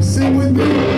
Sing with me.